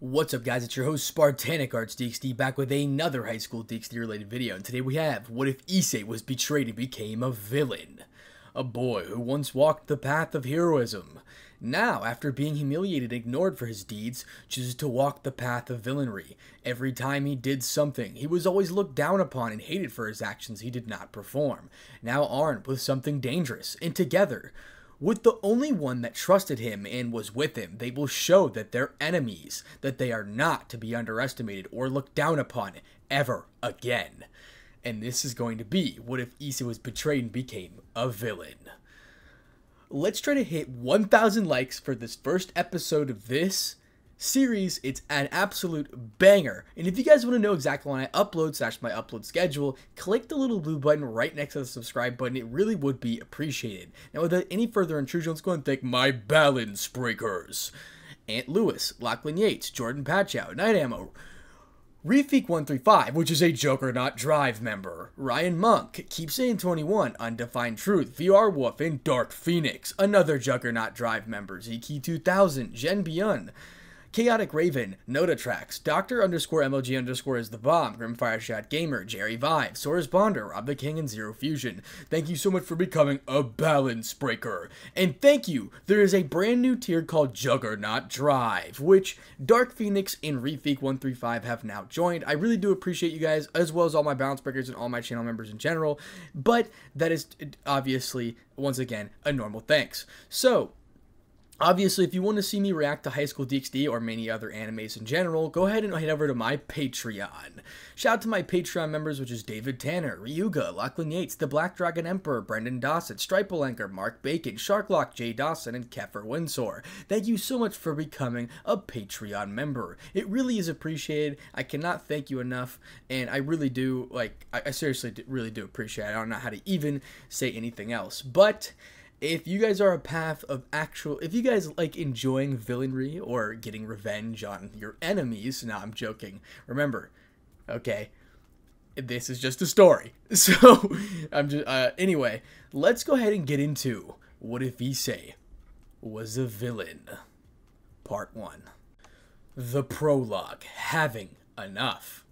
What's up guys, it's your host Spartanic Artz DxD back with another high school DxD related video and today we have What if Issei was betrayed and became a villain? A boy who once walked the path of heroism. Now, after being humiliated and ignored for his deeds, chooses to walk the path of villainy. Every time he did something, he was always looked down upon and hated for his actions he did not perform. Now armed with something dangerous, and together, with the only one that trusted him and was with him, they will show that they're enemies, that they are not to be underestimated or looked down upon ever again. And this is going to be what if Issei was betrayed and became a villain. Let's try to hit 1,000 likes for this first episode of this series. It's an absolute banger. And if you guys want to know exactly when I upload slash my upload schedule, click the little blue button right next to the subscribe button. It really would be appreciated. Now, without any further intrusion, let's go and thank my balance breakers. Ant Lewis, Lachlan Yates, Jordan Patchow, Night Ammo, Refeek135, which is a Juggernaut Drive member. Ryan Monk, Keep Saying 21, Undefined Truth, VR Wolf, and Dark Phoenix, another Juggernaut Drive member. ZK2000, Jen Byun, Chaotic Raven, Notatrax, Doctor underscore MLG underscore is the bomb, Grimfire Shot Gamer, Jerry Vive, Soros Bonder, Rob the King, and Zero Fusion. Thank you so much for becoming a balance breaker. And thank you, there is a brand new tier called Juggernaut Drive, which Dark Phoenix and Refeek135 have now joined. I really do appreciate you guys, as well as all my balance breakers and all my channel members in general, but that is obviously, once again, a normal thanks. So, Obviously, if you want to see me react to High School DxD or many other animes in general, go ahead and head over to my Patreon. Shout out to my Patreon members, which is David Tanner, Ryuga, Lachlan Yates, The Black Dragon Emperor, Brendan Dawson, Stripelenker, Mark Bacon, Sharklock, Jay Dawson, and Keffer Windsor. Thank you so much for becoming a Patreon member. It really is appreciated. I cannot thank you enough, and I really do, like, I, I seriously do, really do appreciate it. I don't know how to even say anything else, but if you guys are a path of actual if you guys like enjoying villainy or getting revenge on your enemies now i'm joking. Remember okay this is just a story. So i'm just uh, anyway let's go ahead and get into what if Issei was a villain. Part one. The prologue. Having enough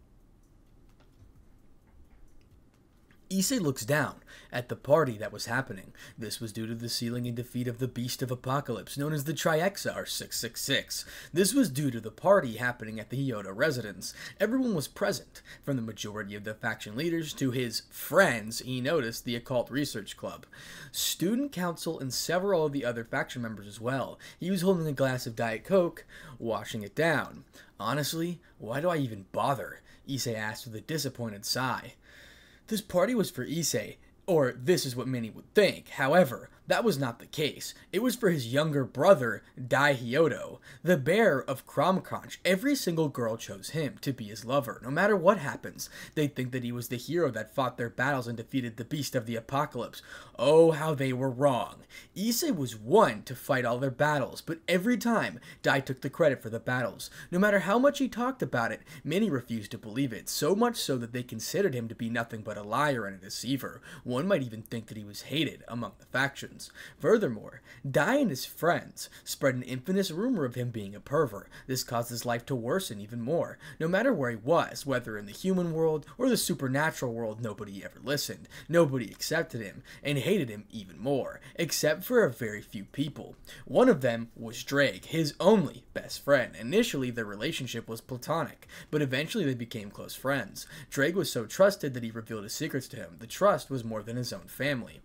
Issei looks down at the party that was happening. This was due to the sealing and defeat of the Beast of Apocalypse, known as the Trihexa 666. This was due to the party happening at the Hyodo residence. Everyone was present, from the majority of the faction leaders to his friends, he noticed the Occult Research Club, Student Council, and several of the other faction members as well. He was holding a glass of Diet Coke, washing it down. Honestly, why do I even bother? Issei asked with a disappointed sigh. This party was for Issei, or this is what many would think. However, that was not the case. It was for his younger brother, Dai Hyodo, the bearer of Crom Cruach. Every single girl chose him to be his lover. No matter what happens, they'd think that he was the hero that fought their battles and defeated the beast of the apocalypse. Oh, how they were wrong. Issei was one to fight all their battles, but every time, Dai took the credit for the battles. No matter how much he talked about it, many refused to believe it, so much so that they considered him to be nothing but a liar and a deceiver. One might even think that he was hated among the Furthermore, Dai and his friends spread an infamous rumor of him being a pervert. This caused his life to worsen even more. No matter where he was, whether in the human world or the supernatural world, nobody ever listened. Nobody accepted him and hated him even more, except for a very few people. One of them was Ddraig, his only best friend. Initially, their relationship was platonic, but eventually they became close friends. Ddraig was so trusted that he revealed his secrets to him. The trust was more than his own family.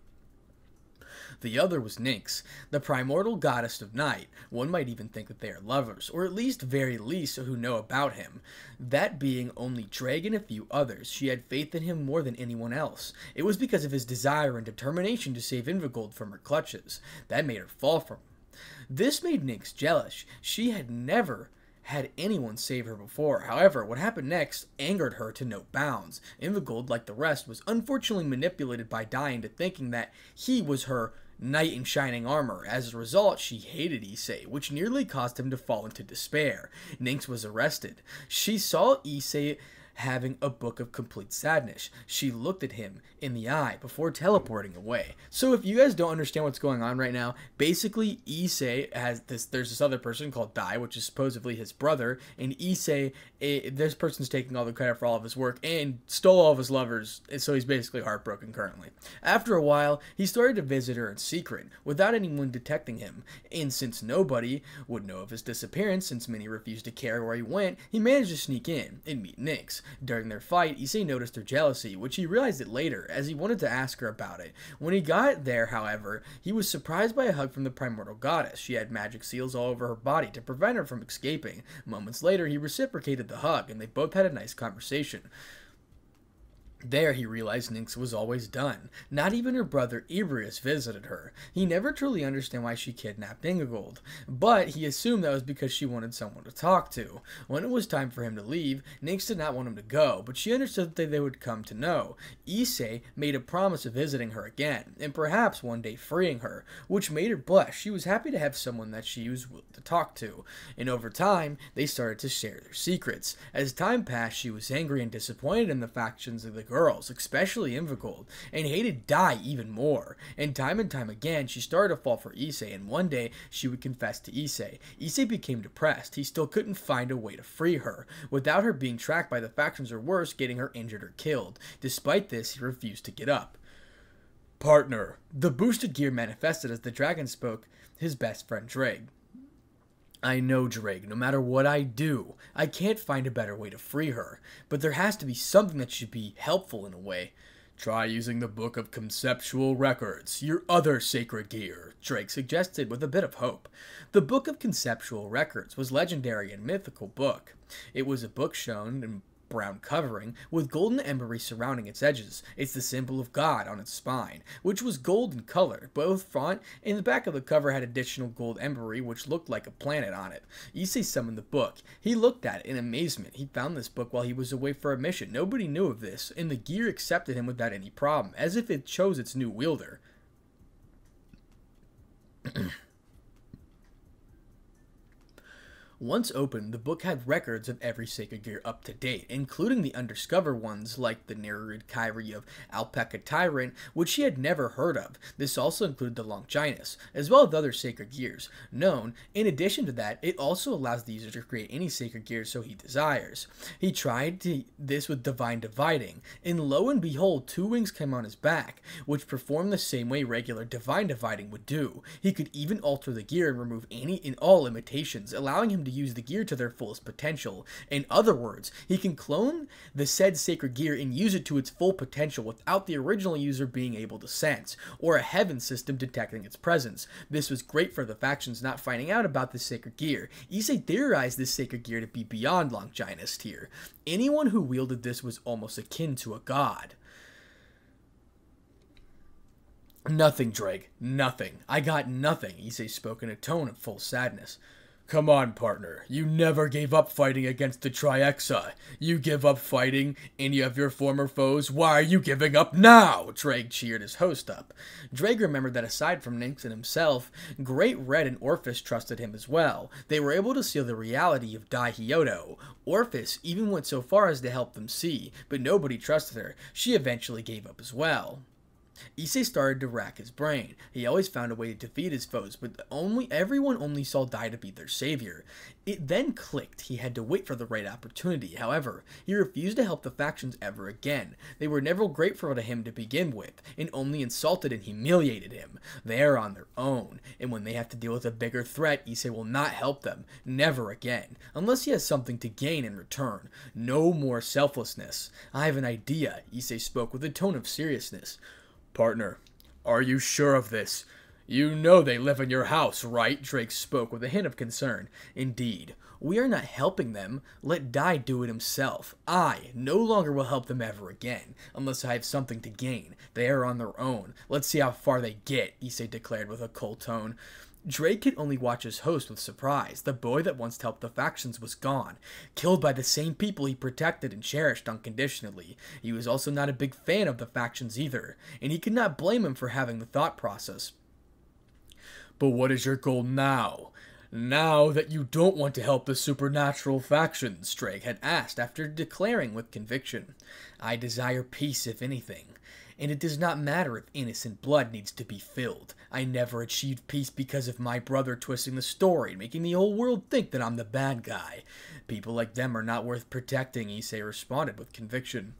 The other was Nynx, the primordial goddess of night. One might even think that they are lovers, or at least very least who know about him. That being only Ddraig and a few others, she had faith in him more than anyone else. It was because of his desire and determination to save Invigold from her clutches. That made her fall from him. This made Nynx jealous. She had never had anyone save her before. However, what happened next angered her to no bounds. Invigold, like the rest, was unfortunately manipulated by Dai to thinking that he was her knight in shining armor. As a result, she hated Issei, which nearly caused him to fall into despair. Nynx was arrested. She saw Issei having a book of complete sadness. She looked at him in the eye before teleporting away. So if you guys don't understand what's going on right now, basically Issei has this there's this other person called Dai, which is supposedly his brother, and Issei it, this person's taking all the credit for all of his work and stole all of his lovers, so he's basically heartbroken currently. After a while, he started to visit her in secret, without anyone detecting him, and since nobody would know of his disappearance, since many refused to care where he went, he managed to sneak in and meet Nyx. During their fight, Issei noticed her jealousy, which he realized it later, as he wanted to ask her about it. When he got there, however, he was surprised by a hug from the primordial goddess. She had magic seals all over her body to prevent her from escaping. Moments later, he reciprocated the hug, and they both had a nice conversation. There he realized Nyx was always done. Not even her brother Ebrius visited her. He never truly understood why she kidnapped Ingegold, but he assumed that was because she wanted someone to talk to. When it was time for him to leave, Nyx did not want him to go, but she understood that they would come to know. Issei made a promise of visiting her again, and perhaps one day freeing her, which made her blush. She was happy to have someone that she was willing to talk to, and over time, they started to share their secrets. As time passed, she was angry and disappointed in the factions of the girls, especially Invigold, and hated Dai even more. And time and time again, she started to fall for Issei, and one day she would confess to Issei. Issei became depressed. He still couldn't find a way to free her, without her being tracked by the factions or worse, getting her injured or killed. Despite this, he refused to get up. Partner. The boosted gear manifested as the dragon spoke his best friend Ddraig. I know, Ddraig, no matter what I do, I can't find a better way to free her, but there has to be something that should be helpful in a way. Try using the Book of Conceptual Records, your other sacred gear, Ddraig suggested with a bit of hope. The Book of Conceptual Records was legendary and mythical book. It was a book shown in brown covering with golden embry surrounding its edges. It's the symbol of God on its spine, which was gold in color. Both front and the back of the cover had additional gold embry, which looked like a planet on it. Issei summoned the book. He looked at it in amazement. He found this book while he was away for a mission. Nobody knew of this, and the gear accepted him without any problem, as if it chose its new wielder. Once opened, the book had records of every sacred gear up to date, including the undiscovered ones like the Nereid Kyrie of Alpaca Tyrant, which she had never heard of. This also included the Longinus, as well as other sacred gears known. In addition to that, it also allows the user to create any sacred gear so he desires. He tried to, this with Divine Dividing, and lo and behold, two wings came on his back, which performed the same way regular Divine Dividing would do. He could even alter the gear and remove any and all limitations, allowing him to use the gear to their fullest potential. In other words, he can clone the said sacred gear and use it to its full potential without the original user being able to sense, or a heaven system detecting its presence. This was great for the factions not finding out about this sacred gear. Issei theorized this sacred gear to be beyond Longinus tier. Anyone who wielded this was almost akin to a god. Nothing, Ddraig. Nothing. I got nothing, Issei spoke in a tone of full sadness. Come on, partner. You never gave up fighting against the Trihexa. You give up fighting any of your former foes. Why are you giving up now? Ddraig cheered his host up. Ddraig remembered that aside from Nyx and himself, Great Red and Ophis trusted him as well. They were able to see the reality of Dai. Ophis even went so far as to help them see, but nobody trusted her. She eventually gave up as well. Issei started to rack his brain. He always found a way to defeat his foes, but only everyone only saw Dai to be their savior. It then clicked. He had to wait for the right opportunity. However, he refused to help the factions ever again. They were never grateful to him to begin with, and only insulted and humiliated him. They are on their own, and when they have to deal with a bigger threat, Issei will not help them. Never again. Unless he has something to gain in return. No more selflessness. I have an idea, Issei spoke with a tone of seriousness. Partner, are you sure of this? You know they live in your house, right? Ddraig spoke with a hint of concern. Indeed. We are not helping them. Let Dai do it himself. I no longer will help them ever again, unless I have something to gain. They are on their own. Let's see how far they get, Issei declared with a cold tone. Ddraig could only watch his host with surprise. The boy that once helped the factions was gone, killed by the same people he protected and cherished unconditionally. He was also not a big fan of the factions either, and he could not blame him for having the thought process. But what is your goal now? Now that you don't want to help the supernatural factions, Ddraig had asked after declaring with conviction, I desire peace if anything. And it does not matter if innocent blood needs to be filled. I never achieved peace because of my brother twisting the story and making the whole world think that I'm the bad guy. People like them are not worth protecting, Issei responded with conviction.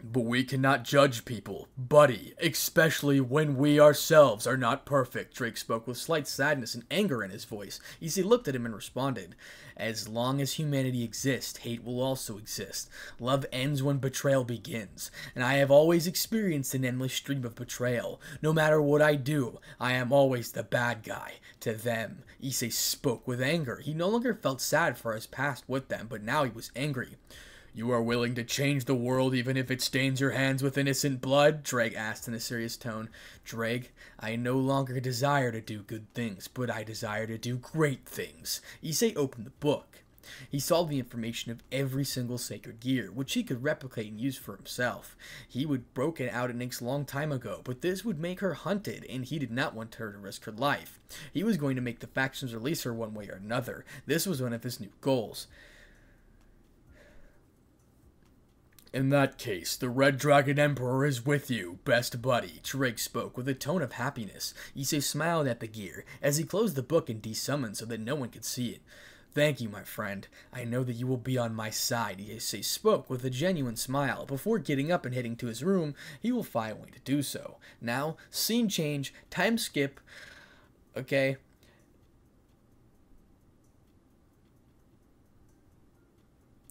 But we cannot judge people, buddy, especially when we ourselves are not perfect, Ddraig spoke with slight sadness and anger in his voice. Issei looked at him and responded, As long as humanity exists, hate will also exist. Love ends when betrayal begins, and I have always experienced an endless stream of betrayal. No matter what I do, I am always the bad guy. To them, Issei spoke with anger. He no longer felt sad for his past with them, but now he was angry. You are willing to change the world even if it stains your hands with innocent blood? Ddraig asked in a serious tone. Ddraig, I no longer desire to do good things, but I desire to do great things. Issei opened the book. He saw the information of every single sacred gear, which he could replicate and use for himself. He would broken out an Inks long time ago, but this would make her hunted, and he did not want her to risk her life. He was going to make the factions release her one way or another. This was one of his new goals. In that case, the Red Dragon Emperor is with you, best buddy, Ddraig spoke with a tone of happiness. Issei smiled at the gear as he closed the book and desummoned so that no one could see it. Thank you, my friend. I know that you will be on my side, Issei spoke with a genuine smile. Before getting up and heading to his room, he will find a way to do so. Now, scene change, time skip. Okay.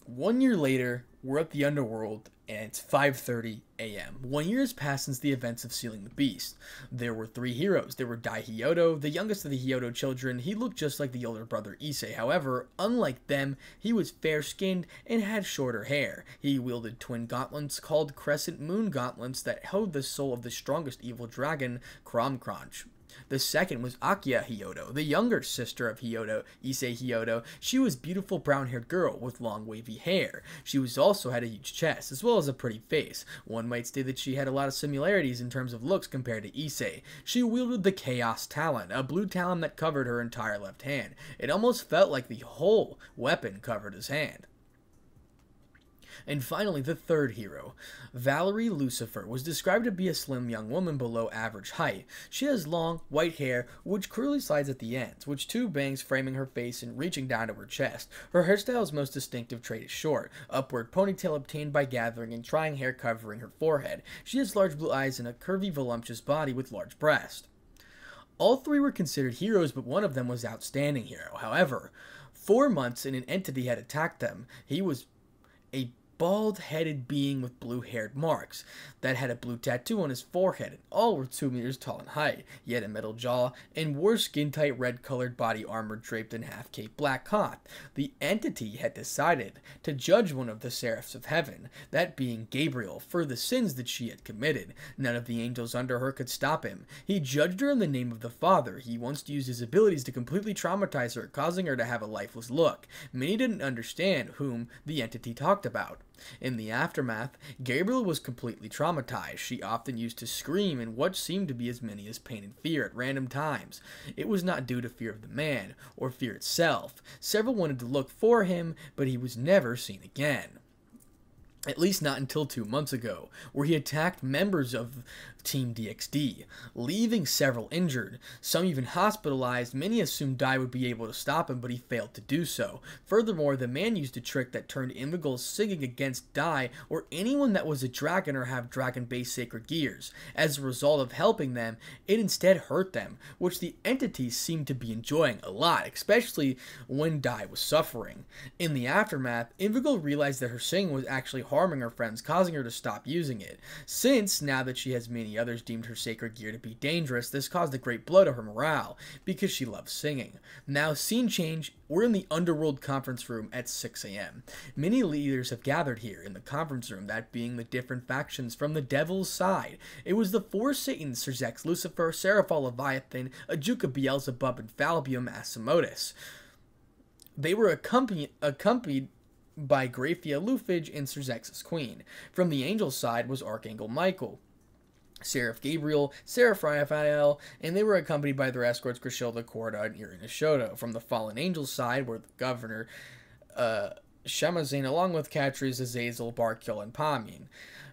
One year later, we're at the underworld and it's 5:30 a.m. One year has passed since the events of Sealing the Beast. There were three heroes. There were Dai Hyodo, the youngest of the Hyodo children. He looked just like the older brother Issei. However, unlike them, he was fair-skinned and had shorter hair. He wielded twin gauntlets called Crescent Moon gauntlets that held the soul of the strongest evil dragon, Crom Cruach. The second was Akiya Hyodo, the younger sister of Hyodo, Issei Hyodo. She was a beautiful brown-haired girl with long wavy hair. She was also had a huge chest, as well as a pretty face. One might say that she had a lot of similarities in terms of looks compared to Issei. She wielded the Chaos Talon, a blue talon that covered her entire left hand. It almost felt like the whole weapon covered his hand. And finally, the third hero. Valerie Lucifer was described to be a slim young woman below average height. She has long, white hair, which curly slides at the ends, which two bangs framing her face and reaching down to her chest. Her hairstyle's most distinctive trait is short, upward ponytail obtained by gathering and trying hair covering her forehead. She has large blue eyes and a curvy, voluptuous body with large breasts. All three were considered heroes, but one of them was outstanding hero. However, four months and an entity had attacked them. He was a bald headed being with blue haired marks that had a blue tattoo on his forehead, and all were two meters tall in height. He had a metal jaw and wore skin tight red colored body armor draped in half cape black cloth. The entity had decided to judge one of the seraphs of heaven, that being Gabriel, for the sins that she had committed. None of the angels under her could stop him. He judged her in the name of the Father. He once used his abilities to completely traumatize her, causing her to have a lifeless look. Many didn't understand whom the entity talked about. In the aftermath, Gabriel was completely traumatized. She often used to scream in what seemed to be as many as pain and fear at random times. It was not due to fear of the man, or fear itself. Several wanted to look for him, but he was never seen again at least not until two months ago, where he attacked members of Team DXD, leaving several injured, some even hospitalized. Many assumed Dai would be able to stop him, but he failed to do so. Furthermore, the man used a trick that turned Invigil singing against Dai or anyone that was a dragon or have dragon-based sacred gears. As a result of helping them, it instead hurt them, which the entities seemed to be enjoying a lot, especially when Dai was suffering. In the aftermath, Invigil realized that her singing was actually harming her friends, causing her to stop using it. Since, now that she has many others deemed her sacred gear to be dangerous, this caused a great blow to her morale, because she loves singing. Now, scene change, we're in the Underworld conference room at 6 a.m. Many leaders have gathered here in the conference room, that being the different factions from the Devil's side. It was the four Satans, Sirzechs Lucifer, Serafall Leviathan, Ajuka Beelzebub, and Falbium Asmodeus. They were accompanied, accompanied by Grayfia Lucifuge and Sirzechs's queen. From the Angel's side was Archangel Michael, Seraph Gabriel, Seraph Raphael, and they were accompanied by their escorts Griselda, Corda, and Irina Shidou. From the Fallen Angels side were the governor, uh, Shamazin, along with Catrice, Azazel, Baraqiel, and Pamin.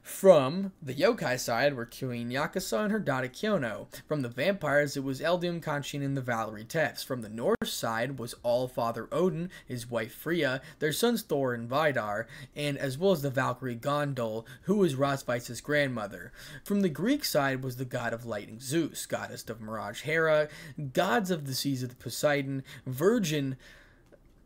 From the yokai side were Queen Yasaka and her daughter Kunou. From the vampires, it was Eldum, Kanchin, and the Valerie Tepes. From the Norse side was All Father Odin, his wife Freya, their sons Thor and Vidar, and as well as the Valkyrie Gondol, who was Rossweisse's grandmother. From the Greek side was the god of lightning Zeus, goddess of mirage Hera, gods of the seas of Poseidon, Virgin,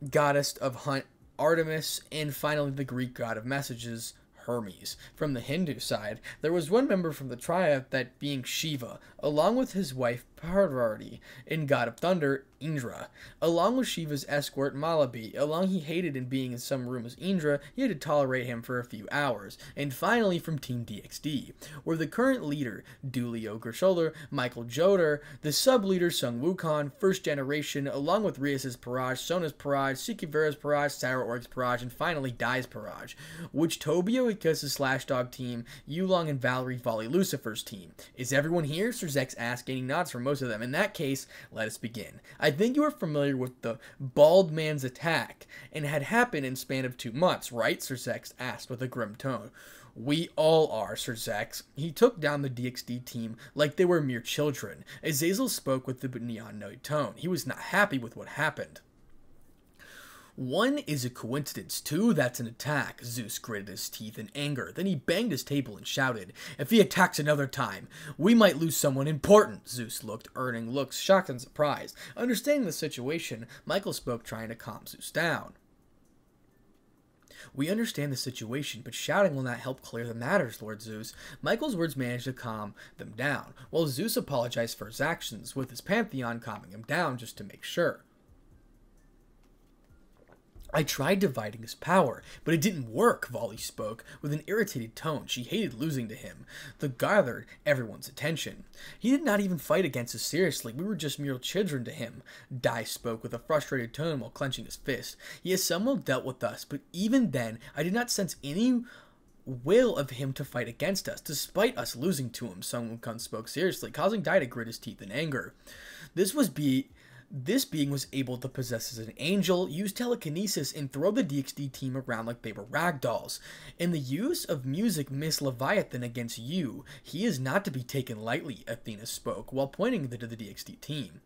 goddess of hunt Artemis, and finally the Greek god of messages Hermes. From the Hindu side, there was one member from the triad that being Shiva, along with his wife Parvati, and god of thunder Indra. Along with Shiva's escort Malabi, along he hated in being in some room as Indra, he had to tolerate him for a few hours. And finally from Team DXD, where the current leader, Dulio Gesualdo, Michael Joder, the sub-leader Sun Wukong, first generation, along with Rias' Peerage, Sona's Peerage, Seekvaira's Peerage, Sarah Org's Peerage, and finally Dai's Peerage, which Tobio Ikuse's Slash Dog team, Yulong and Valerie Vali Lucifer's team. Is everyone here? Sirzechs asked, gaining nods from most of them. In that case, let us begin. I think you are familiar with the Bald Man's attack, and had happened in span of two months, right? Sirzechs asked with a grim tone. We all are, Sirzechs. He took down the DXD team like they were mere children. Azazel spoke with the neon note tone. He was not happy with what happened. One is a coincidence, two, that's an attack. Zeus gritted his teeth in anger. Then he banged his table and shouted, If he attacks another time, we might lose someone important. Zeus looked, earning looks, shocked and surprised. Understanding the situation, Michael spoke, trying to calm Zeus down. We understand the situation, but shouting will not help clear the matters, Lord Zeus. Michael's words managed to calm them down, while Zeus apologized for his actions, with his pantheon calming him down just to make sure. I tried dividing his power, but it didn't work, Vali spoke, with an irritated tone. She hated losing to him. The gathered everyone's attention. He did not even fight against us seriously. We were just mere children to him. Dai spoke with a frustrated tone while clenching his fist. He has somewhat dealt with us, but even then, I did not sense any will of him to fight against us, despite us losing to him, Sun Wukong spoke seriously, causing Dai to grit his teeth in anger. This was be this being was able to possess as an angel, use telekinesis, and throw the DXD team around like they were ragdolls. In the use of music Miss Leviathan against you, he is not to be taken lightly, Athena spoke, while pointing to the DXD team.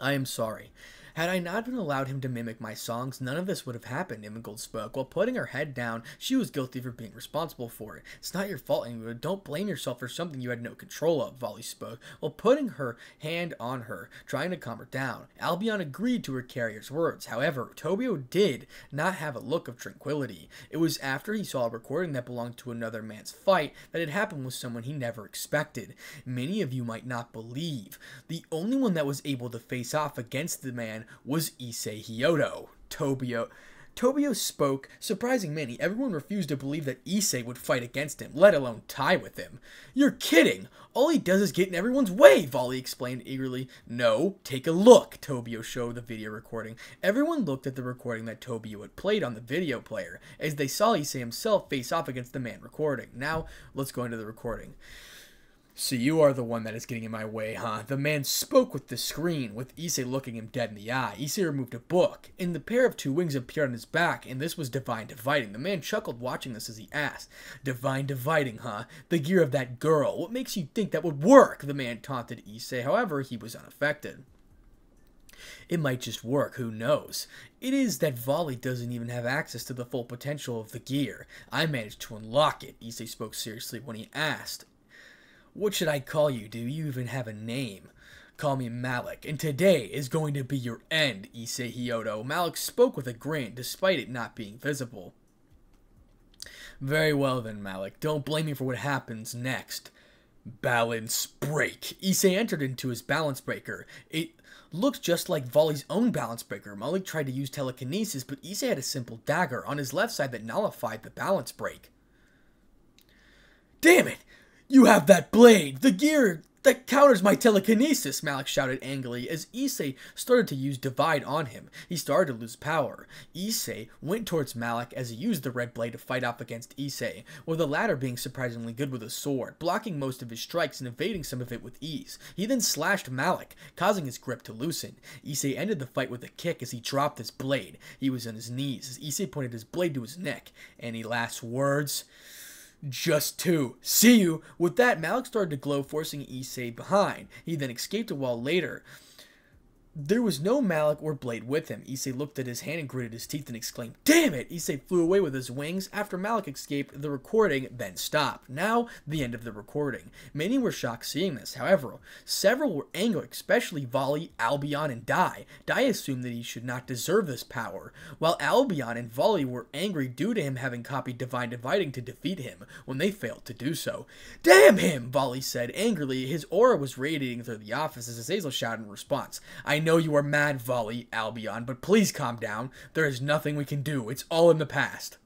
I am sorry. Had I not been allowed him to mimic my songs, none of this would have happened, Immigold spoke. While putting her head down, she was guilty for being responsible for it. It's not your fault, Immigold. Don't blame yourself for something you had no control of, Vali spoke, while putting her hand on her, trying to calm her down. Albion agreed to her carrier's words. However, Tobio did not have a look of tranquility. It was after he saw a recording that belonged to another man's fight that it happened with someone he never expected. Many of you might not believe. The only one that was able to face off against the man was Issei Hyodo. Tobio. Tobio spoke, surprising many. Everyone refused to believe that Issei would fight against him, let alone tie with him. You're kidding! All he does is get in everyone's way, Vali explained eagerly. No, take a look, Tobio showed the video recording. Everyone looked at the recording that Tobio had played on the video player, as they saw Issei himself face off against the man recording. Now, let's go into the recording. So you are the one that is getting in my way, huh? The man spoke with the screen, with Issei looking him dead in the eye. Issei removed a book, and the pair of two wings appeared on his back, and this was Divine Dividing. The man chuckled watching this as he asked, Divine Dividing, huh? The gear of that girl. What makes you think that would work? The man taunted Issei. However, he was unaffected. It might just work, who knows? It is that Vali doesn't even have access to the full potential of the gear. I managed to unlock it, Issei spoke seriously when he asked. What should I call you? Do you even have a name? Call me Malik, and today is going to be your end, Issei Hyodo. Malik spoke with a grin, despite it not being visible. Very well then, Malik. Don't blame me for what happens next. Balance break. Issei entered into his balance breaker. It looked just like Vali's own balance breaker. Malik tried to use telekinesis, but Issei had a simple dagger on his left side that nullified the balance break. Damn it! You have that blade! The gear That counters my telekinesis, Malik shouted angrily as Issei started to use Divide on him. He started to lose power. Issei went towards Malik as he used the red blade to fight off against Issei, with the latter being surprisingly good with a sword, blocking most of his strikes and evading some of it with ease. He then slashed Malik, causing his grip to loosen. Issei ended the fight with a kick as he dropped his blade. He was on his knees as Issei pointed his blade to his neck. Any last words? Just two. See you. With that, Malik started to glow, forcing Issei behind. He then escaped a while later. There was no Malik or Blade with him. Issei looked at his hand and gritted his teeth and exclaimed, Damn it! Issei flew away with his wings. After Malik escaped, the recording then stopped. Now, the end of the recording. Many were shocked seeing this. However, several were angry, especially Vali, Albion, and Dai. Dai assumed that he should not deserve this power, while Albion and Vali were angry due to him having copied Divine Dividing to defeat him when they failed to do so. Damn him! Vali said angrily. His aura was radiating through the office as Azazel shouted in response. I know you are mad, Vali, Albion, but please calm down. There is nothing we can do. It's all in the past.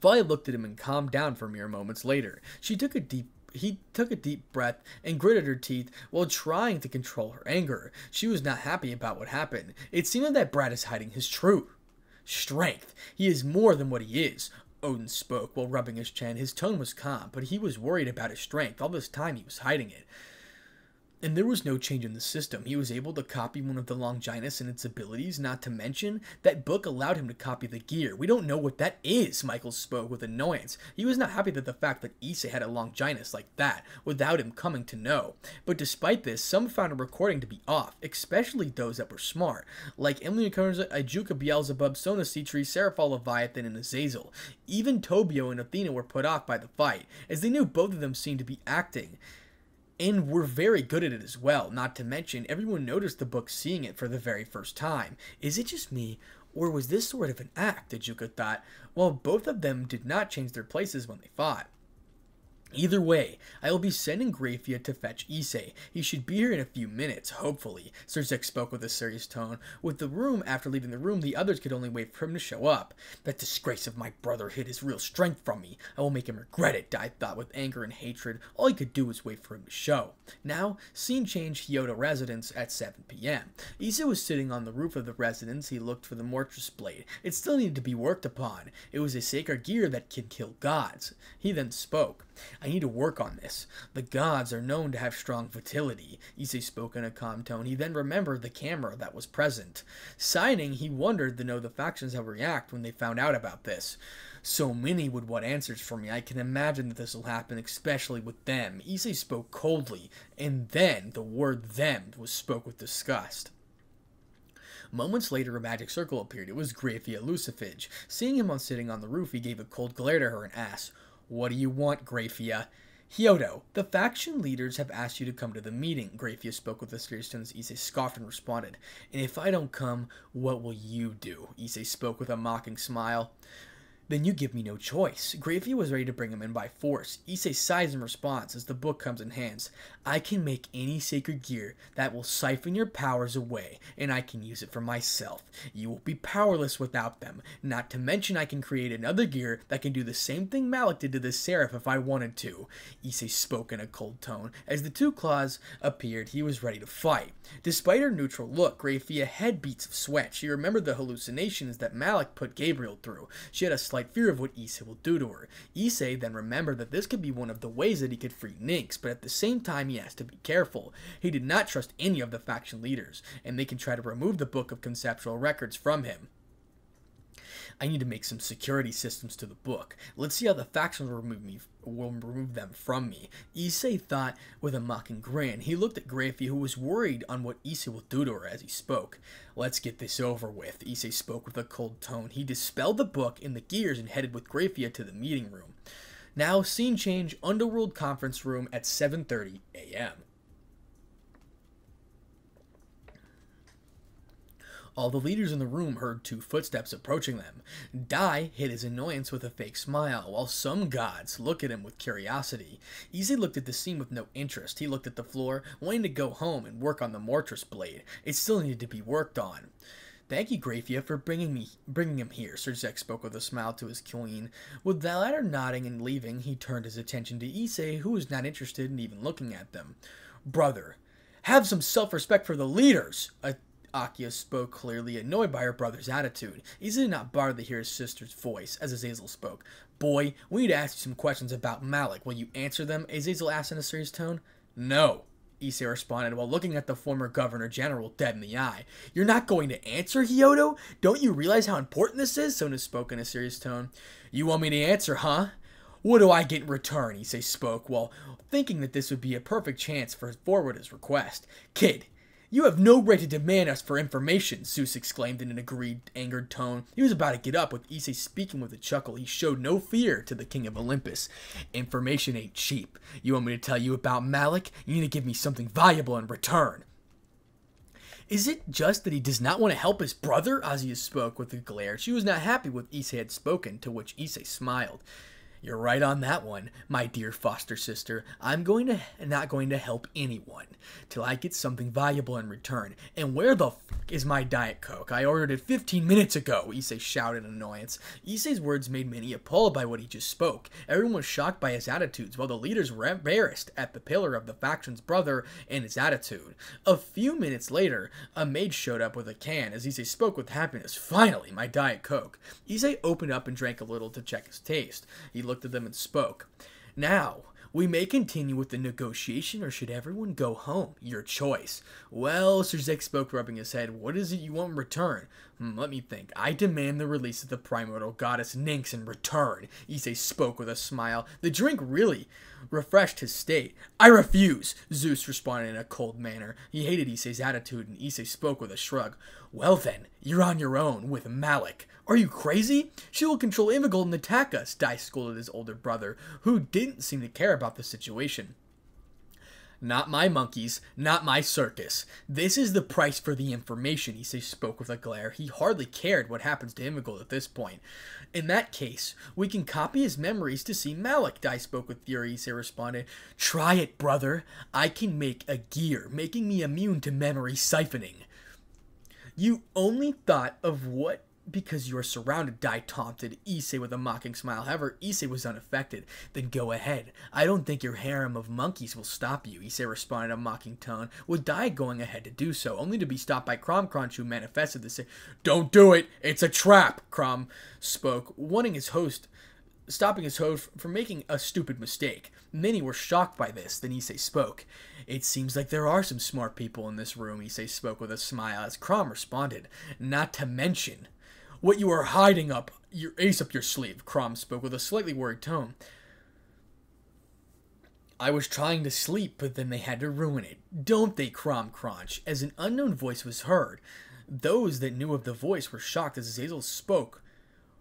Vali looked at him and calmed down for mere moments later. She took a deep he took a deep breath and gritted her teeth while trying to control her anger. She was not happy about what happened. It seemed that Brad is hiding his true strength. He is more than what he is. Odin spoke while rubbing his chin. His tone was calm, but he was worried about his strength. All this time he was hiding it. And there was no change in the system. He was able to copy one of the Longinus and its abilities, not to mention that book allowed him to copy the gear. We don't know what that is, Michael spoke with annoyance. He was not happy that the fact that Issei had a Longinus like that, without him coming to know. But despite this, some found a recording to be off, especially those that were smart, like Emily Kerns, Ajuka Beelzebub, Sona Sitri, Serafall Leviathan, and Azazel. Even Tobio and Athena were put off by the fight, as they knew both of them seemed to be acting and we were very good at it as well. Not to mention, everyone noticed the book seeing it for the very first time. Is it just me, or was this sort of an act? Ajuka thought. Well, both of them did not change their places when they fought. Either way, I will be sending Grayfia to fetch Issei. He should be here in a few minutes, hopefully. Sirzechs spoke with a serious tone. With the room, after leaving the room, the others could only wait for him to show up. That disgrace of my brother hid his real strength from me. I will make him regret it, Dai thought with anger and hatred. All he could do was wait for him to show. Now, scene change Hyodo residence at 7 p.m. Issei was sitting on the roof of the residence. He looked for the Mortis blade. It still needed to be worked upon. It was a sacred gear that can kill gods. He then spoke. I need to work on this. The gods are known to have strong fertility. Issei spoke in a calm tone. He then remembered the camera that was present. Signing, he wondered to know the factions how react when they found out about this. So many would want answers from me. I can imagine that this will happen, especially with them. Issei spoke coldly, and then the word them was spoke with disgust. Moments later, a magic circle appeared. It was Grayfia Lucifuge. Seeing him on sitting on the roof, he gave a cold glare to her and asked, what do you want, Grayfia? Hyodo, the faction leaders have asked you to come to the meeting. Grayfia spoke with a serious tone as Issei scoffed and responded. And if I don't come, what will you do? Issei spoke with a mocking smile. Then you give me no choice. Grayfia was ready to bring him in by force. Issei sighs in response as the book comes in hands. I can make any sacred gear that will siphon your powers away, and I can use it for myself. You will be powerless without them. Not to mention I can create another gear that can do the same thing Malik did to the Seraph if I wanted to. Issei spoke in a cold tone. As the two claws appeared, he was ready to fight. Despite her neutral look, Grayfia had beats of sweat. She remembered the hallucinations that Malik put Gabriel through. She had a slight fear of what Issei will do to her. Issei then remembered that this could be one of the ways that he could free Nynx, but at the same time he has to be careful. He did not trust any of the faction leaders, and they can try to remove the Book of Conceptual Records from him. I need to make some security systems to the book. Let's see how the factions will remove me will remove them from me. Issei thought with a mocking grin. He looked at Grayfia, who was worried on what Issei will do to her as he spoke. Let's get this over with. Issei spoke with a cold tone. He dispelled the book in the gears and headed with Grayfia to the meeting room. Now, scene change, Underworld conference room at 7.30 a.m. All the leaders in the room heard two footsteps approaching them. Dai hid his annoyance with a fake smile, while some gods looked at him with curiosity. Issei looked at the scene with no interest. He looked at the floor, wanting to go home and work on the Mortis blade. It still needed to be worked on. Thank you, Grayfia, for bringing me bringing him here. Sirzechs spoke with a smile to his queen. With the latter nodding and leaving, he turned his attention to Issei, who was not interested in even looking at them. Brother, have some self-respect for the leaders. Akiya spoke clearly, annoyed by her brother's attitude. Issei did not bother to hear his sister's voice as Azazel spoke. Boy, we need to ask you some questions about Malik. Will you answer them? Azazel asked in a serious tone. No, Issei responded while looking at the former governor general dead in the eye. You're not going to answer, Hyodo? Don't you realize how important this is? Sona spoke in a serious tone. You want me to answer, huh? What do I get in return? Issei spoke while thinking that this would be a perfect chance for forward his request. Kid, you have no right to demand us for information, Zeus exclaimed in an aggrieved, angered tone. He was about to get up with Issei speaking with a chuckle. He showed no fear to the king of Olympus. Information ain't cheap. You want me to tell you about Malik? You need to give me something valuable in return. Is it just that he does not want to help his brother? Asia spoke with a glare. She was not happy with Issei had spoken, to which Issei smiled. You're right on that one, my dear foster sister. I'm going to not going to help anyone till I get something valuable in return. And where the f is my Diet Coke? I ordered it 15 minutes ago, Issei shouted in annoyance. Issei's words made many appalled by what he just spoke. Everyone was shocked by his attitudes, while the leaders were embarrassed at the pillar of the faction's brother and his attitude. A few minutes later, a maid showed up with a can as Issei spoke with happiness. Finally, my Diet Coke. Issei opened up and drank a little to check his taste. He looked at them and spoke. Now, we may continue with the negotiation, or should everyone go home? Your choice. Well, Sirzechs spoke, rubbing his head. What is it you want in return? Hmm, let me think. I demand the release of the primordial goddess Nynx in return. Issei spoke with a smile. The drink really refreshed his state. I refuse, Zeus responded in a cold manner. He hated Issei's attitude, and Issei spoke with a shrug. Well then, you're on your own with Malik. Are you crazy? She will control Invigold and attack us, Dai scolded his older brother, who didn't seem to care about the situation. Not my monkeys, not my circus. This is the price for the information, Issei spoke with a glare. He hardly cared what happens to Invigold at this point. In that case, we can copy his memories to see Malik, Dai spoke with fury, Issei responded. Try it, brother. I can make a gear, making me immune to memory siphoning. You only thought of what because you are surrounded, Dai taunted Issei with a mocking smile. However, Issei was unaffected. Then go ahead. I don't think your harem of monkeys will stop you, Issei responded in a mocking tone, with Dai going ahead to do so, only to be stopped by Crom Cruach, who manifested say, Don't do it! It's a trap! Crom spoke, wanting his host stopping his host from making a stupid mistake. Many were shocked by this. Then Issei spoke. It seems like there are some smart people in this room, Issei spoke with a smile as Crom responded. Not to mention what you are hiding up your ace up your sleeve, Crom spoke with a slightly worried tone. I was trying to sleep, but then they had to ruin it. Don't they, Crom Cruach? As an unknown voice was heard, those that knew of the voice were shocked as Zazel spoke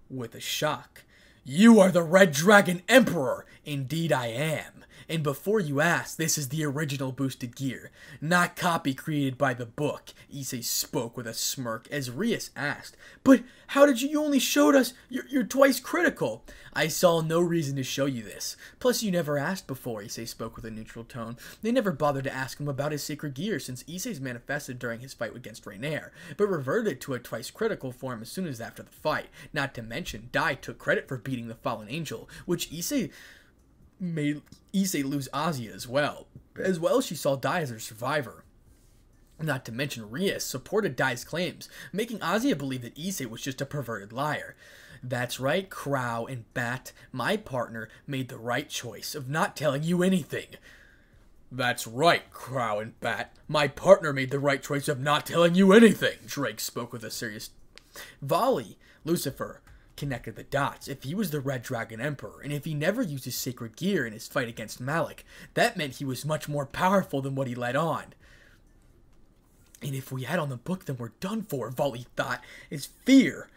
with a shock. You are the Red Dragon Emperor! Indeed I am. And before you ask, this is the original boosted gear, not copy created by the book. Issei spoke with a smirk as Rias asked, But how did you, you only showed us, you're, you're twice critical. I saw no reason to show you this. Plus you never asked before, Issei spoke with a neutral tone. They never bothered to ask him about his sacred gear since Issei's manifested during his fight against Raynare, but reverted to a twice critical form as soon as after the fight. Not to mention, Dai took credit for beating the fallen angel, which Issei made Issei lose Asia as well. As well, she saw Dai as her survivor. Not to mention, Rias supported Dai's claims, making Asia believe that Issei was just a perverted liar. That's right, Crow and Bat, my partner made the right choice of not telling you anything. That's right, Crow and Bat. My partner made the right choice of not telling you anything, Ddraig spoke with a serious. Vali, Lucifer, connected the dots. If he was the Red Dragon Emperor, and if he never used his sacred gear in his fight against Malik, that meant he was much more powerful than what he let on. And if we add on the book, then we're done for, Vali thought. His fear.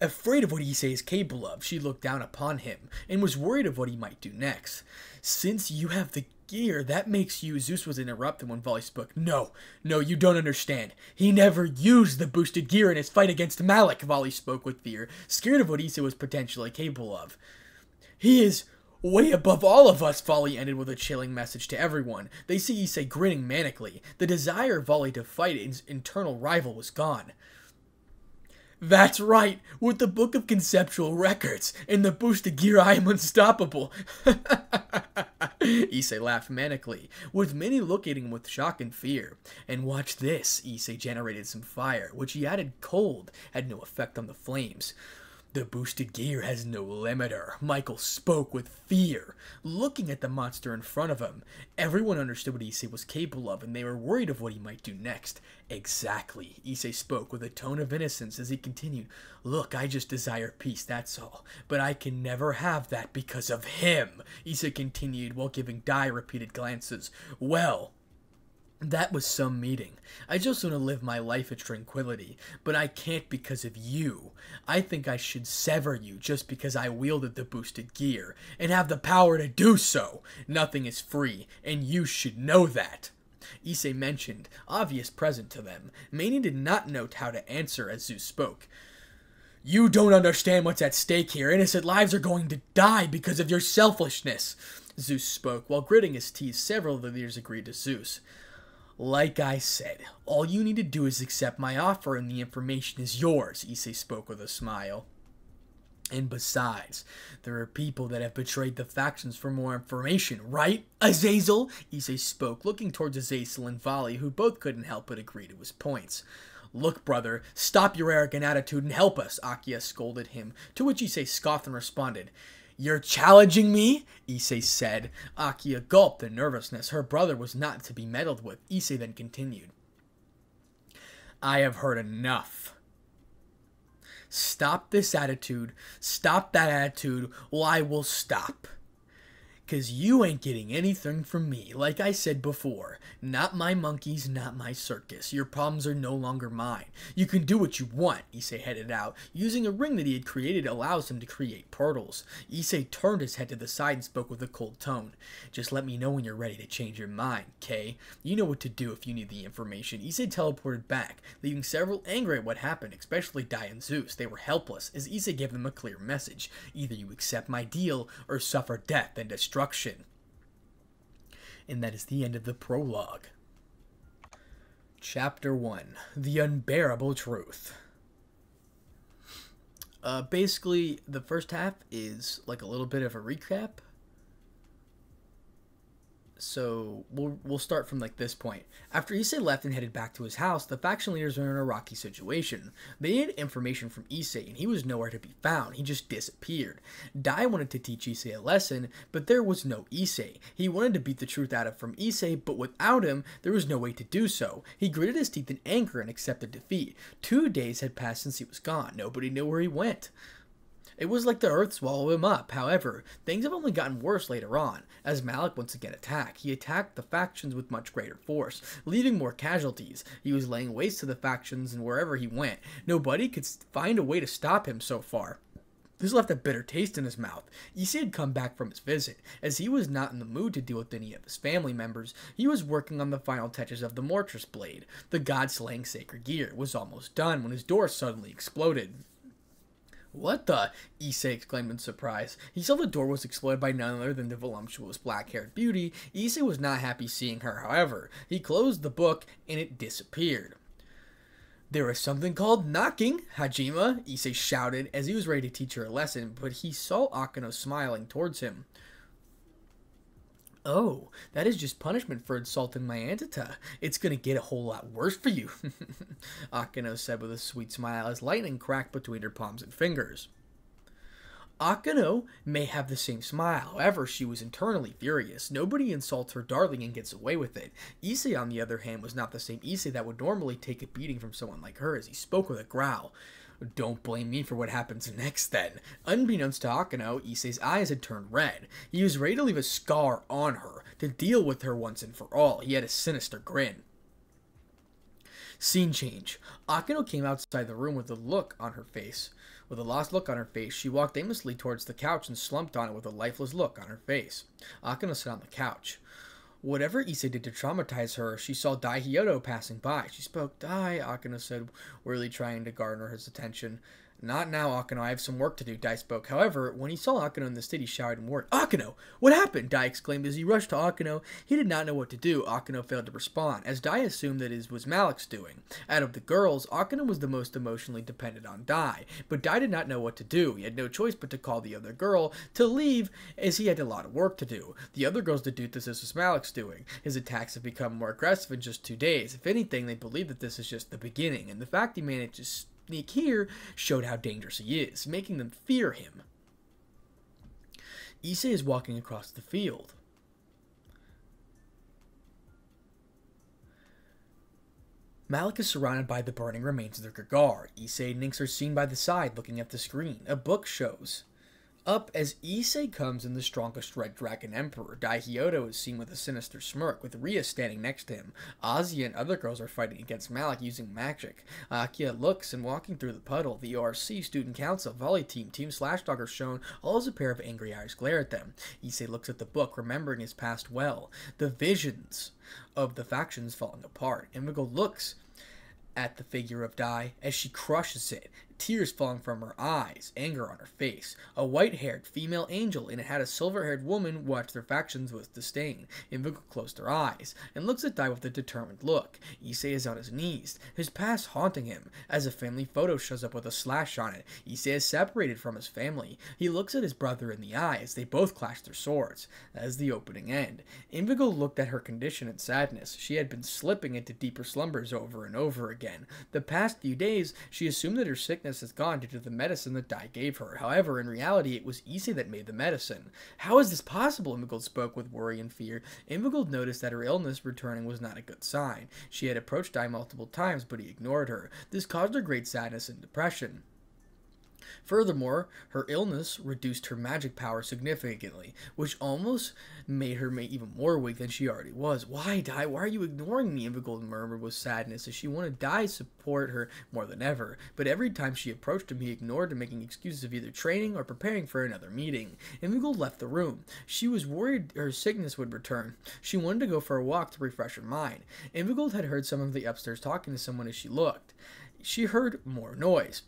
Afraid of what Issei is capable of, she looked down upon him, and was worried of what he might do next. Since you have the gear, that makes you. Zeus was interrupted when Vali spoke. No, no, you don't understand. He never used the boosted gear in his fight against Malik, Vali spoke with fear, scared of what Issei was potentially capable of. He is way above all of us, Vali ended with a chilling message to everyone. They see Issei grinning manically. The desire of Vali to fight his internal rival was gone. That's right, with the Book of Conceptual Records and the boosted gear I am unstoppable. Issei laughed manically, with many looking at him with shock and fear. And watch this, Issei generated some fire, which he added cold, had no effect on the flames. The boosted gear has no limiter. Michael spoke with fear, looking at the monster in front of him. Everyone understood what Issei was capable of, and they were worried of what he might do next. Exactly, Issei spoke with a tone of innocence as he continued. Look, I just desire peace, that's all. But I can never have that because of him, Issei continued while giving Dai repeated glances. Well, that was some meeting. I just want to live my life in tranquility, but I can't because of you. I think I should sever you just because I wielded the boosted gear, and have the power to do so. Nothing is free, and you should know that. Issei mentioned, obvious present to them. Mania did not note how to answer as Zeus spoke. You don't understand what's at stake here. Innocent lives are going to die because of your selfishness. Zeus spoke, while gritting his teeth. Several of the leaders agreed to Zeus. Like I said, all you need to do is accept my offer and the information is yours, Issei spoke with a smile. And besides, there are people that have betrayed the factions for more information, right, Azazel? Issei spoke, looking towards Azazel and Vali, who both couldn't help but agree to his points. Look, brother, stop your arrogant attitude and help us, Akiya scolded him, to which Issei scoffed and responded, you're challenging me? Issei said. Akiya gulped in nervousness. Her brother was not to be meddled with. Issei then continued. I have heard enough. Stop this attitude. Stop that attitude, or I will stop. Cause you ain't getting anything from me. Like I said before, not my monkeys, not my circus. Your problems are no longer mine. You can do what you want, Issei headed out. Using a ring that he had created allows him to create portals. Issei turned his head to the side and spoke with a cold tone. Just let me know when you're ready to change your mind, Kay. You know what to do if you need the information. Issei teleported back, leaving several angry at what happened, especially Dai and Zeus. They were helpless, as Issei gave them a clear message. Either you accept my deal, or suffer death and destruction destruction. And that is the end of the prologue. Chapter 1 The Unbearable Truth. Uh, basically, the first half is like a little bit of a recap so we'll we'll start from like this point. After Issei left and headed back to his house, the faction leaders were in a rocky situation. They needed information from Issei, and he was nowhere to be found. He just disappeared. Dai wanted to teach Issei a lesson, but there was no Issei. He wanted to beat the truth out of from Issei, but without him, there was no way to do so. He gritted his teeth in anger and accepted defeat. Two days had passed since he was gone. Nobody knew where he went. It was like the earth swallowed him up. However, things have only gotten worse later on. As Malik once again attacked, he attacked the factions with much greater force, leaving more casualties. He was laying waste to the factions and wherever he went. Nobody could find a way to stop him so far. This left a bitter taste in his mouth. Issei had come back from his visit. As he was not in the mood to deal with any of his family members, he was working on the final touches of the Mortis Blade. The god-slaying sacred gear was almost done when his door suddenly exploded. What the? Issei exclaimed in surprise. He saw the door was exploded by none other than the voluptuous black-haired beauty. Issei was not happy seeing her, however. He closed the book, and it disappeared. There is something called knocking, Hajima, Issei shouted as he was ready to teach her a lesson, but he saw Akeno smiling towards him. Oh, that is just punishment for insulting my Antita. It's gonna get a whole lot worse for you, Akeno said with a sweet smile as lightning cracked between her palms and fingers. Akeno may have the same smile, however, she was internally furious. Nobody insults her darling and gets away with it. Issei, on the other hand, was not the same Issei that would normally take a beating from someone like her as he spoke with a growl. Don't blame me for what happens next then. Unbeknownst to Akeno, Issei's eyes had turned red. He was ready to leave a scar on her, to deal with her once and for all. He had a sinister grin. Scene change. Akeno came outside the room with a look on her face. With a lost look on her face, she walked aimlessly towards the couch and slumped on it with a lifeless look on her face. Akeno sat on the couch. Whatever Issei did to traumatize her, she saw Dai Hyodo passing by. She spoke, Dai, Akeno said, really trying to garner his attention. Not now, Akeno. I have some work to do, Dai spoke. However, when he saw Akeno in the city, he shouted and warned, Akeno! What happened? Dai exclaimed as he rushed to Akeno. He did not know what to do. Akeno failed to respond, as Dai assumed that it was Malik's doing. Out of the girls, Akeno was the most emotionally dependent on Dai, but Dai did not know what to do. He had no choice but to call the other girl to leave, as he had a lot of work to do. The other girls deduced this was Malik's doing. His attacks have become more aggressive in just two days. If anything, they believe that this is just the beginning, and the fact he managed to sneak here showed how dangerous he is, making them fear him. Issei is walking across the field. Malik is surrounded by the burning remains of the guard. Issei and are seen by the side looking at the screen. A book shows up as Issei comes in the strongest Red Dragon Emperor. Dai Hyodo is seen with a sinister smirk, with Ria standing next to him. Asia and other girls are fighting against Malik using magic. Akiya looks and walking through the puddle. The ORC Student Council Volley Team, Team Slashdog are shown, all as a pair of angry eyes glare at them. Issei looks at the book, remembering his past well. The visions of the factions falling apart. Ingvild looks at the figure of Dai as she crushes it, tears falling from her eyes, anger on her face. A white haired female angel and it had a silver haired woman watch their factions with disdain. Ingvild closed her eyes and looks at Dai with a determined look. Issei is on his knees, his past haunting him, as a family photo shows up with a slash on it. Issei is separated from his family. He looks at his brother in the eye as they both clash their swords. Is the opening end. Ingvild looked at her condition in sadness. She had been slipping into deeper slumbers over and over again. The past few days, she assumed that her sickness has gone due to the medicine that Dai gave her. However, in reality, it was Issei that made the medicine. How is this possible? Ingvild spoke with worry and fear. Ingvild noticed that her illness returning was not a good sign. She had approached Dai multiple times, but he ignored her. This caused her great sadness and depression. Furthermore, her illness reduced her magic power significantly, which almost made her even more weak than she already was. Why, Dai? Why are you ignoring me? Ingvild murmured with sadness as she wanted to support her more than ever. But every time she approached him, he ignored her, making excuses of either training or preparing for another meeting. Ingvild left the room. She was worried her sickness would return. She wanted to go for a walk to refresh her mind. Ingvild had heard some of the upstairs talking to someone as she looked. She heard more noise.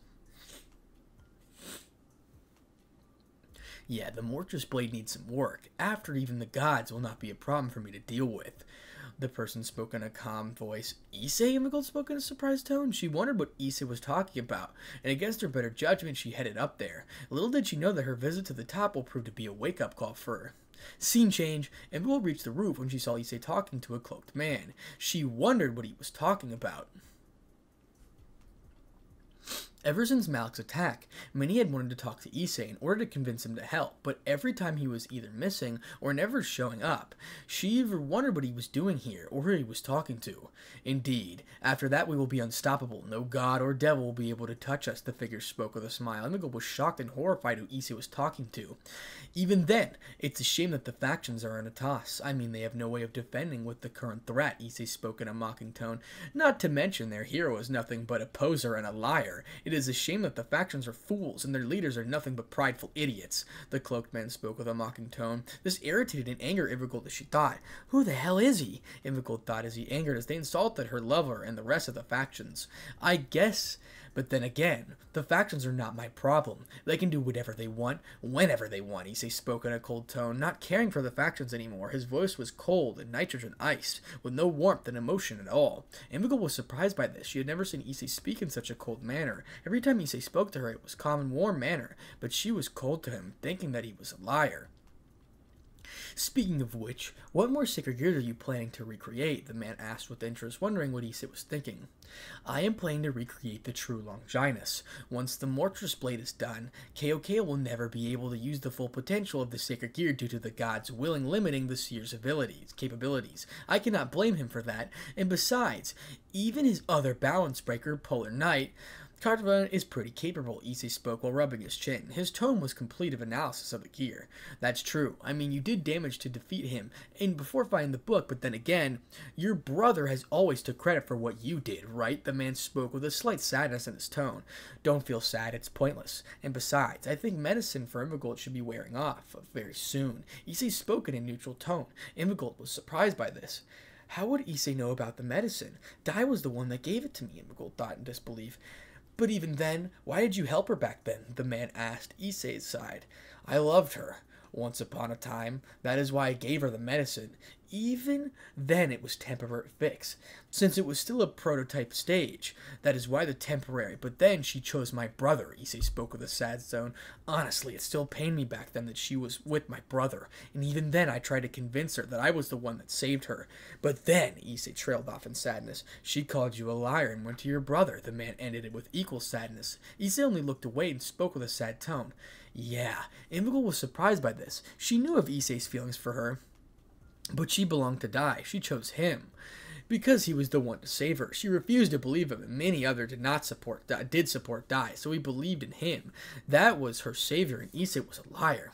Yeah, the Mortress Blade needs some work. After even the gods will not be a problem for me to deal with. The person spoke in a calm voice. Issei Ingvild spoke in a surprised tone. She wondered what Issei was talking about, and against her better judgment, she headed up there. Little did she know that her visit to the top will prove to be a wake-up call for her. Scene change, and Will reached the roof when she saw Issei talking to a cloaked man. She wondered what he was talking about. Ever since Malik's attack, many had wanted to talk to Issei in order to convince him to help, but every time he was either missing or never showing up, she either wondered what he was doing here or who he was talking to. Indeed, after that we will be unstoppable. No god or devil will be able to touch us, the figure spoke with a smile. Ingvild was shocked and horrified who Issei was talking to. Even then, it's a shame that the factions are in a toss. I mean, they have no way of defending with the current threat, Issei spoke in a mocking tone. Not to mention their hero is nothing but a poser and a liar. It is a shame that the factions are fools and their leaders are nothing but prideful idiots. The cloaked man spoke with a mocking tone. This irritated and angered Ingvild as she thought, Who the hell is he? Ingvild thought as he angered as they insulted her lover and the rest of the factions. I guess but then again, the factions are not my problem. They can do whatever they want, whenever they want, Issei spoke in a cold tone, not caring for the factions anymore. His voice was cold and nitrogen iced, with no warmth and emotion at all. Ingvild was surprised by this. She had never seen Issei speak in such a cold manner. Every time Issei spoke to her, it was calm and warm manner, but she was cold to him, thinking that he was a liar. Speaking of which, what more sacred gear are you planning to recreate? The man asked with interest, wondering what Issei was thinking. I am planning to recreate the true Longinus. Once the Mortress Blade is done, Cao Cao will never be able to use the full potential of the sacred gear due to the god's willing limiting the seer's abilities, capabilities. I cannot blame him for that, and besides, even his other balance breaker, Polar Night, Cartman is pretty capable, Issei spoke while rubbing his chin. His tone was complete of analysis of the gear. That's true. I mean, you did damage to defeat him and before finding the book, but then again, your brother has always took credit for what you did, right? The man spoke with a slight sadness in his tone. Don't feel sad, it's pointless. And besides, I think medicine for Ingvild should be wearing off very soon. Issei spoke in a neutral tone. Ingvild was surprised by this. How would Issei know about the medicine? Dai was the one that gave it to me, Ingvild thought in disbelief. But even then, why did you help her back then? The man asked. Issei sighed. I loved her. Once upon a time, that is why I gave her the medicine. Even then, it was temporary fix, since it was still a prototype stage. That is why the temporary. But then she chose my brother. Issei spoke with a sad tone. Honestly, it still pained me back then that she was with my brother, and even then I tried to convince her that I was the one that saved her. But then, Issei trailed off in sadness. She called you a liar and went to your brother. The man ended it with equal sadness. Issei only looked away and spoke with a sad tone. Yeah, Ingvild was surprised by this. She knew of Issei's feelings for her, but she belonged to Dai. She chose him because he was the one to save her. She refused to believe him, and many others did not support did support Dai, so he believed in him. That was her savior, and Issei was a liar.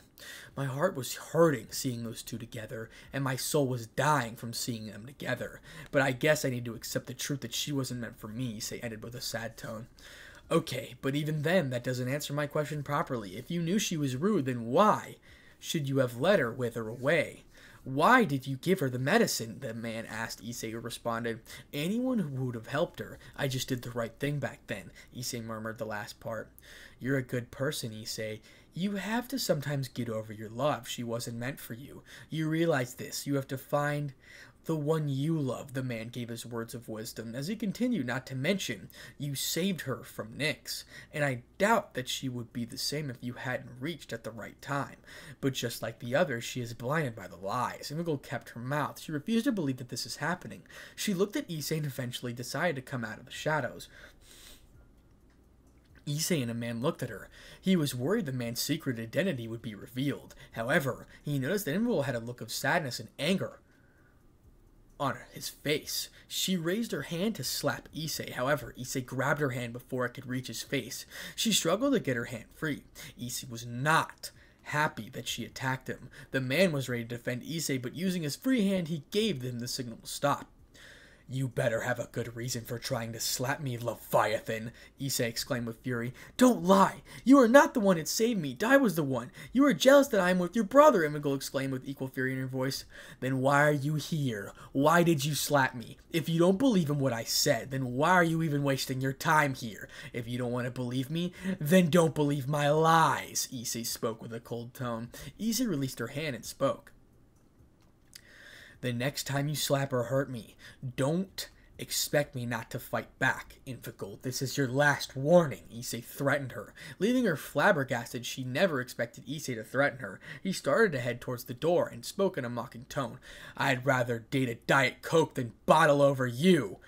My heart was hurting seeing those two together, and my soul was dying from seeing them together. But I guess I need to accept the truth that she wasn't meant for me, Issei ended with a sad tone. Okay, but even then, that doesn't answer my question properly. If you knew she was rude, then why should you have let her wither away? Why did you give her the medicine? The man asked. Issei responded, Anyone who would have helped her. I just did the right thing back then. Issei murmured the last part. You're a good person, Issei. You have to sometimes get over your love. She wasn't meant for you. You realize this. You have to find the one you love, the man gave his words of wisdom, as he continued not to mention, you saved her from Nyx, and I doubt that she would be the same if you hadn't reached at the right time. But just like the others, she is blinded by the lies. Ingvild kept her mouth. She refused to believe that this is happening. She looked at Issei and eventually decided to come out of the shadows. Issei and a man looked at her. He was worried the man's secret identity would be revealed. However, he noticed that Ingvild had a look of sadness and anger on his face. She raised her hand to slap Issei. However, Issei grabbed her hand before it could reach his face. She struggled to get her hand free. Issei was not happy that she attacked him. The man was ready to defend Issei, but using his free hand, he gave them the signal to stop. You better have a good reason for trying to slap me, Leviathan, Issei exclaimed with fury. Don't lie! You are not the one that saved me. Dai was the one. You are jealous that I am with your brother, Ingvild exclaimed with equal fury in her voice. Then why are you here? Why did you slap me? If you don't believe in what I said, then why are you even wasting your time here? If you don't want to believe me, then don't believe my lies, Issei spoke with a cold tone. Issei released her hand and spoke. The next time you slap or hurt me, don't expect me not to fight back, Ingvild. This is your last warning, Issei threatened her. Leaving her flabbergasted, she never expected Issei to threaten her. He started to head towards the door and spoke in a mocking tone. I'd rather date a Diet Coke than bottle over you.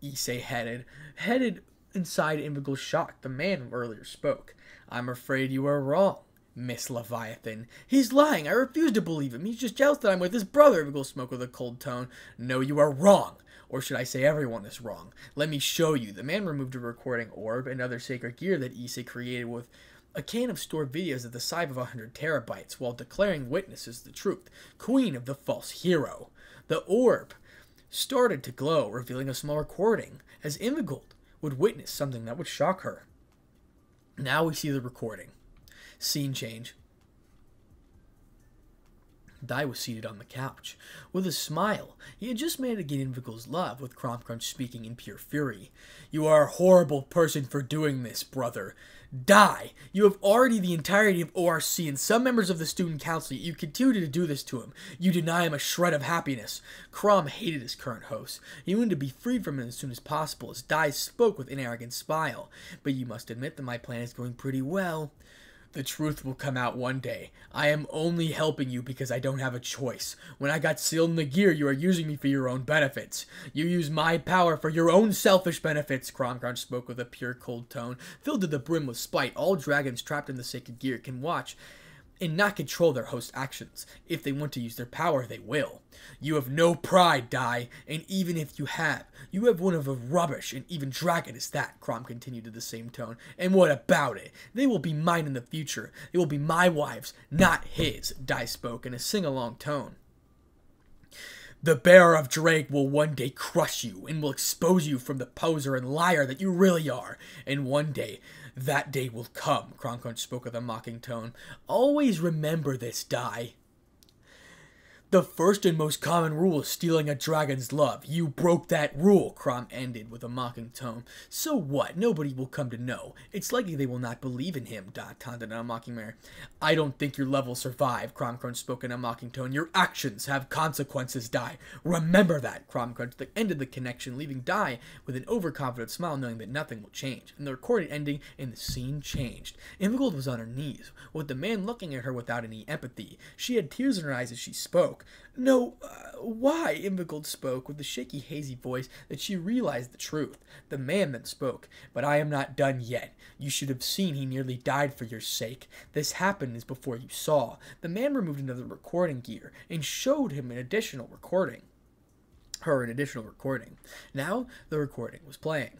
Issei headed, headed inside Ingvild's shock. The man earlier spoke. I'm afraid you are wrong. Miss Leviathan. He's lying. I refuse to believe him. He's just jealous that I'm with his brother, Eagle Smoke with a cold tone. No, you are wrong. Or should I say everyone is wrong? Let me show you. The man removed a recording orb and other sacred gear that Issei created with a can of stored videos of the size of 100 terabytes while declaring witnesses the truth. Queen of the false hero. The orb started to glow, revealing a small recording, as Ingvild would witness something that would shock her. Now we see the recording. Scene change. Dai was seated on the couch. With a smile, he had just managed to get Ingvild's love, with Cruach speaking in pure fury. You are a horrible person for doing this, brother. Dai! You have already the entirety of ORC and some members of the student council, you continue to do this to him. You deny him a shred of happiness. Crom hated his current host. He wanted to be freed from him as soon as possible, as Dai spoke with an arrogant smile. But you must admit that my plan is going pretty well. The truth will come out one day. I am only helping you because I don't have a choice. When I got sealed in the gear, you are using me for your own benefits. You use my power for your own selfish benefits, Cruach spoke with a pure cold tone, filled to the brim with spite. All dragons trapped in the sacred gear can watch and not control their host's actions. If they want to use their power, they will. You have no pride, Dai, and even if you have, you have one of a rubbish and even dragon is that, Crom continued in the same tone. And what about it? They will be mine in the future. They will be my wives, not his, Dai spoke in a sing-along tone. The bearer of Ddraig will one day crush you and will expose you from the poser and liar that you really are. And one day, that day will come, Crom Cruach spoke with a mocking tone. Always remember this, Dai. The first and most common rule is stealing a dragon's love. You broke that rule, Crom ended with a mocking tone. So what? Nobody will come to know. It's likely they will not believe in him, Dot taunted in a mocking manner. I don't think your love will survive, Crom Cruach spoke in a mocking tone. Your actions have consequences, Dai. Remember that, Crom Cruach ended the connection, leaving Dai with an overconfident smile, knowing that nothing will change. And the recording ending and the scene changed. Ingvild was on her knees, with the man looking at her without any empathy. She had tears in her eyes as she spoke. No, uh, why? Ingvild spoke with a shaky, hazy voice that she realized the truth. The man then spoke, but I am not done yet. You should have seen he nearly died for your sake. This happened as before you saw. The man removed another recording gear and showed him an additional recording. Her an additional recording. Now the recording was playing.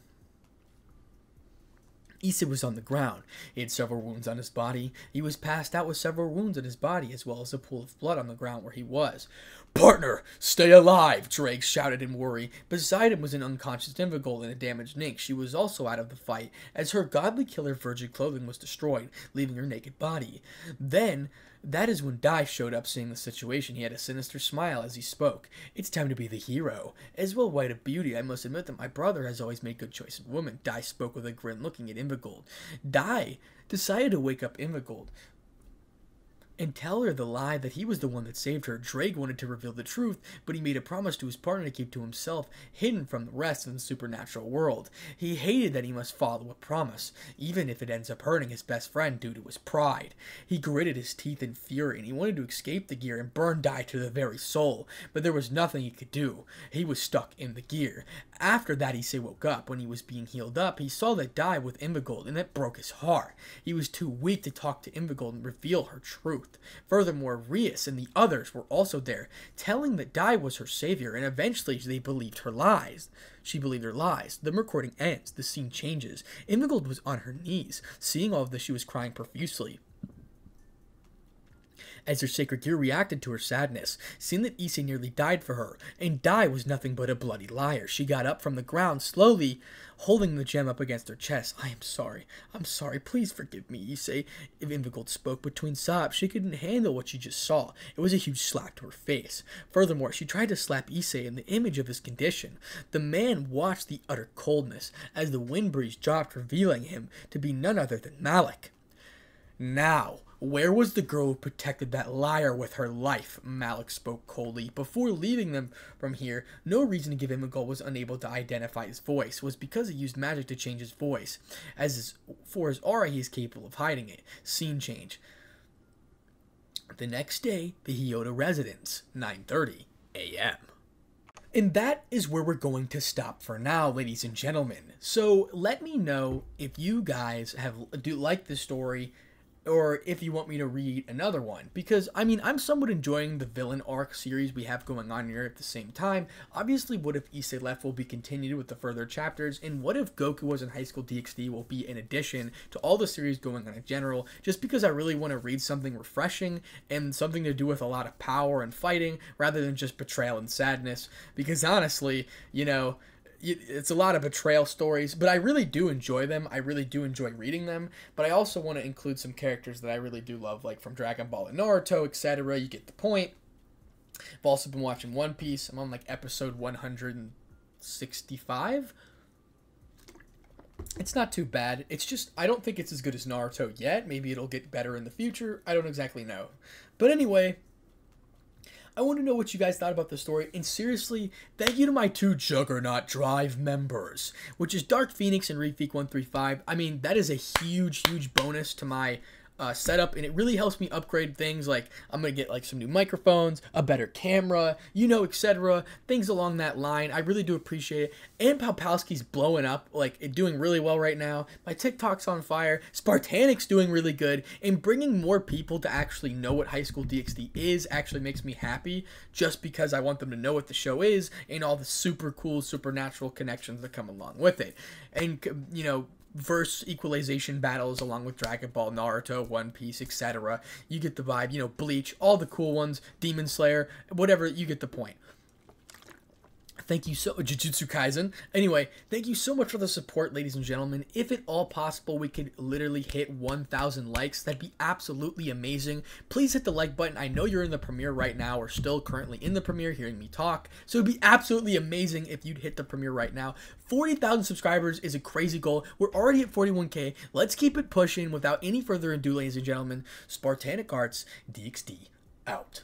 Issei was on the ground. He had several wounds on his body. He was passed out with several wounds on his body, as well as a pool of blood on the ground where he was. Partner, stay alive, Ddraig shouted in worry. Beside him was an unconscious Ingvild and a damaged Nyx. She was also out of the fight, as her godly killer virgin clothing was destroyed, leaving her naked body. Then, that is when Dai showed up seeing the situation. He had a sinister smile as he spoke. It's time to be the hero. As well white of beauty, I must admit that my brother has always made good choice in women. Dai spoke with a grin, looking at Ingvild. Dai decided to wake up Ingvild, and tell her the lie that he was the one that saved her. Ddraig wanted to reveal the truth, but he made a promise to his partner to keep to himself, hidden from the rest of the supernatural world. He hated that he must follow a promise, even if it ends up hurting his best friend due to his pride. He gritted his teeth in fury, and he wanted to escape the gear and burn Dai to the very soul, but there was nothing he could do. He was stuck in the gear. After that, Issei woke up. When he was being healed up, he saw that Dai with Ingvild, and it broke his heart. He was too weak to talk to Ingvild and reveal her truth. Furthermore, Rias and the others were also there, telling that Dai was her savior, and eventually they believed her lies. She believed her lies. The recording ends. The scene changes. Ingvild was on her knees. Seeing all of this, she was crying profusely as her sacred gear reacted to her sadness, seeing that Issei nearly died for her, and Dai was nothing but a bloody liar. She got up from the ground slowly, holding the gem up against her chest. I am sorry. I'm sorry. Please forgive me, Issei. If Ingvild spoke between sobs, she couldn't handle what she just saw. It was a huge slap to her face. Furthermore, she tried to slap Issei in the image of his condition. The man watched the utter coldness as the wind breeze dropped, revealing him to be none other than Malik. Now, where was the girl who protected that liar with her life? Malik spoke coldly. Before leaving them from here, no reason to give him a goal was unable to identify his voice. Was because he used magic to change his voice. As his, for his aura, he is capable of hiding it. Scene change. The next day, the Hyodo residence, 9:30 a.m. And that is where we're going to stop for now, ladies and gentlemen. So let me know if you guys have do like the story or if you want me to read another one. Because i mean i'm somewhat enjoying the villain arc series we have going on here at the same time. Obviously what if Issei left will be continued with the further chapters? And what if goku was in high school dxd will be in addition to all the series going on in general? Just because i really want to read something refreshing and something to do with a lot of power and fighting rather than just betrayal and sadness. Because honestly you know it's a lot of betrayal stories, but I really do enjoy them. I really do enjoy reading them, but I also want to include some characters that I really do love, like from Dragon Ball and Naruto, etc. You get the point. I've also been watching One Piece. I'm on like episode 165. It's not too bad. It's just, I don't think it's as good as Naruto yet. Maybe it'll get better in the future. I don't exactly know. But anyway, I want to know what you guys thought about the story. And seriously, thank you to my two Juggernaut Drive members, which is Dark Phoenix and Refeek135. I mean, that is a huge, huge bonus to my uh, setup, and it really helps me upgrade things. Like I'm gonna get like some new microphones, a better camera, you know, etc. Things along that line. I really do appreciate it. Anpal Palski's blowing up, like doing really well right now. My TikTok's on fire. Spartanic's doing really good, and bringing more people to actually know what High School DxD is actually makes me happy. Just because I want them to know what the show is and all the super cool supernatural connections that come along with it. And you know, verse equalization battles along with Dragon Ball, Naruto, One Piece, etc. You get the vibe, you know, Bleach, all the cool ones, Demon Slayer, whatever, you get the point. Thank you so Jujutsu Kaisen. Anyway, thank you so much for the support, ladies and gentlemen. If at all possible, we could literally hit 1,000 likes. That'd be absolutely amazing. Please hit the like button. I know you're in the premiere right now, or still currently in the premiere, hearing me talk. So it'd be absolutely amazing if you'd hit the premiere right now. 40,000 subscribers is a crazy goal. We're already at 41k. Let's keep it pushing. Without any further ado, ladies and gentlemen, Spartanic Artz DxD out.